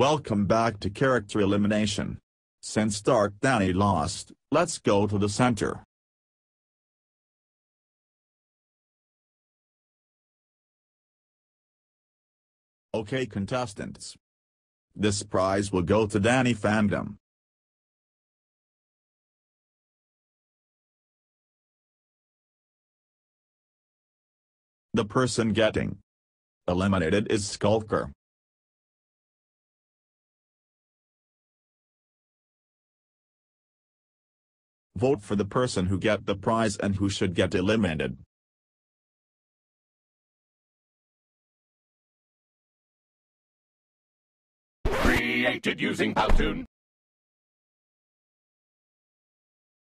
Welcome back to character elimination. Since Dark Danny lost, let's go to the center. Okay contestants. This prize will go to Danny Phantom. The person getting eliminated is Skulker. Vote for the person who get the prize and who should get eliminated. Created using Powtoon.